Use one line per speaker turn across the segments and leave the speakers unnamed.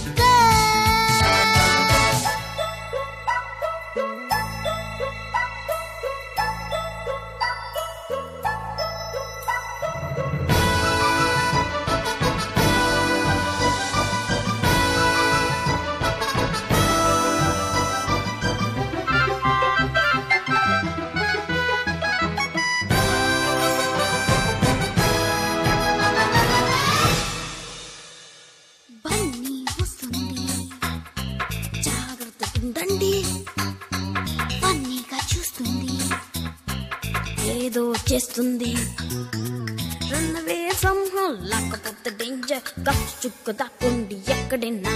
good. చేస్తుంది. రన్నవే సింహం లేకపోతే డేంజర్ గచ్చు చుక్కు దాక్కుండి ఎక్కడైనా.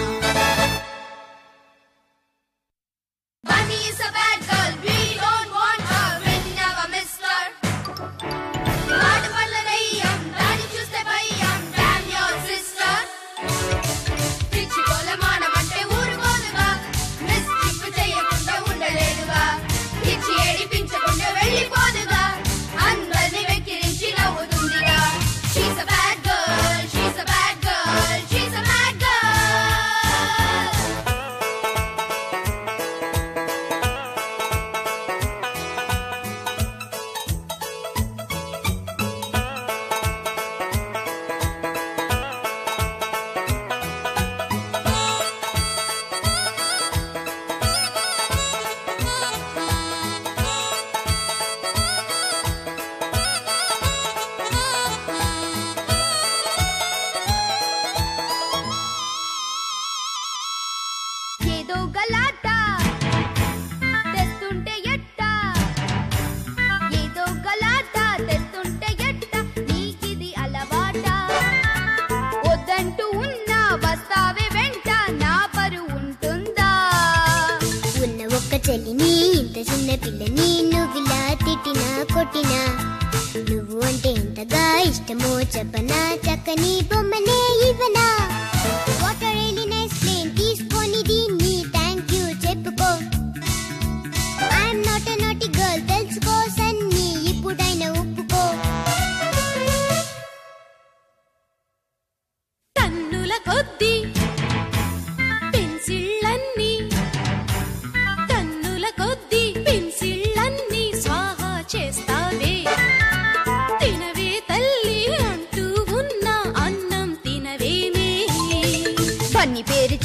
తిట్టినా నువ్వు అంటే ఎంతగా ఇష్టమో చెప్పనా? చక్కని బొమ్మనే ఇవ్వనా?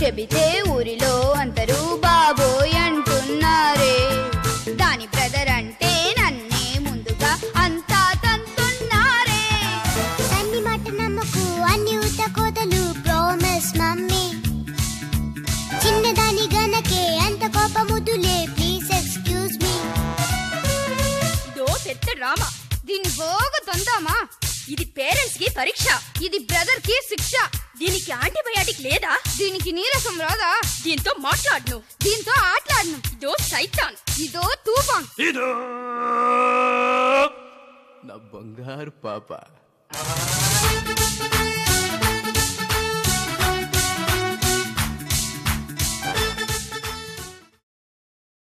చెబితే ఊరిలో అందరూ బాబోయ్ అంటున్నారే. దాని బ్రదర్ అంటే నన్నే ముందుగా అంతా తంతున్నారే
సన్ని మాట నమ్మకు అన్ని ఉత కోతలు ప్రామిస్ మమ్మీ. చిన్నదాని గనకే అంత కోపముదులే ప్లీజ్ ఎక్స్క్యూజ్ మీ
పెద్ద డ్రామా దీన్ని బాగా తందామా? ఇది పేరెంట్స్కి పరీక్ష ఇది బ్రదర్కి శిక్ష. దీనికి యాంటీబయాటిక్ లేదా? దీనికి నీరసం రాదా? దీంతో మాట్లాడను. దీంతో ఆటలాడను. ఇదో సైతాన్. ఇదో తూఫాన్.
ఇదో నా బంగారు పాప.